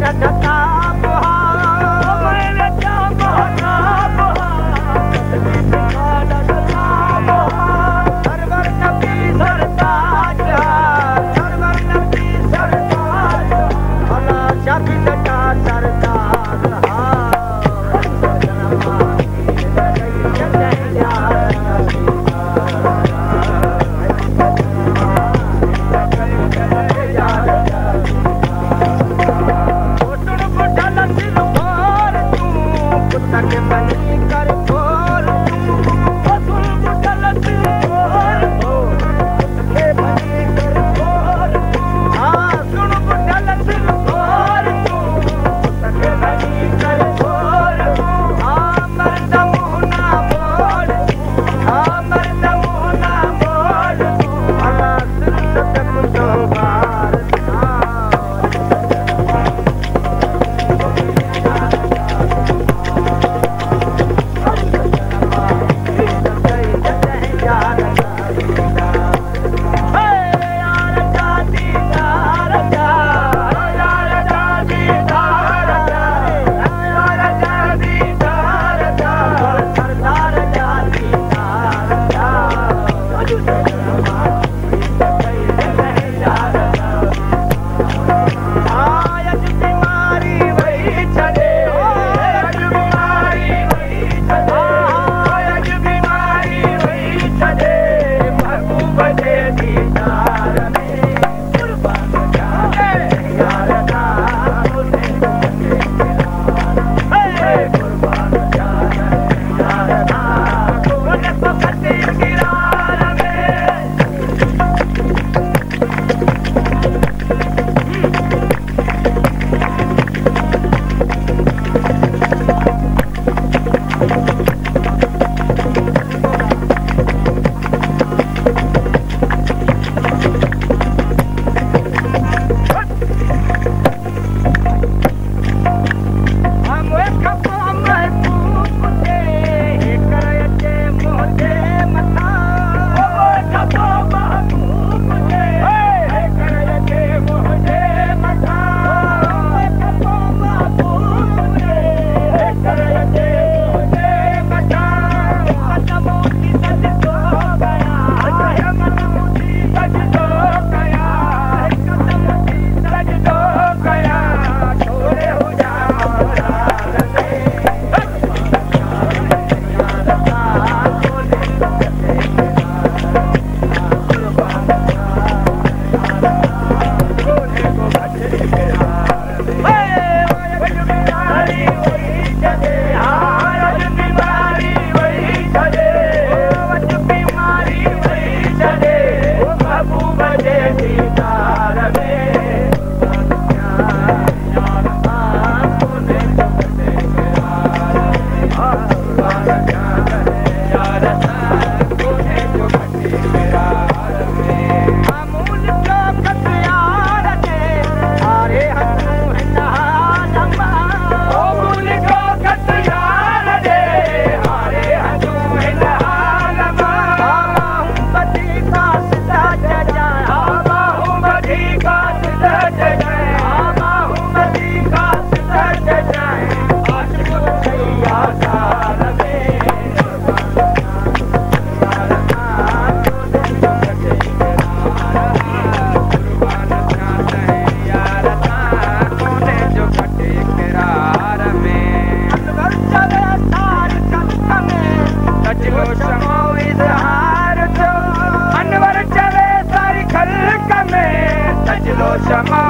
da da da. da Lord Shammah.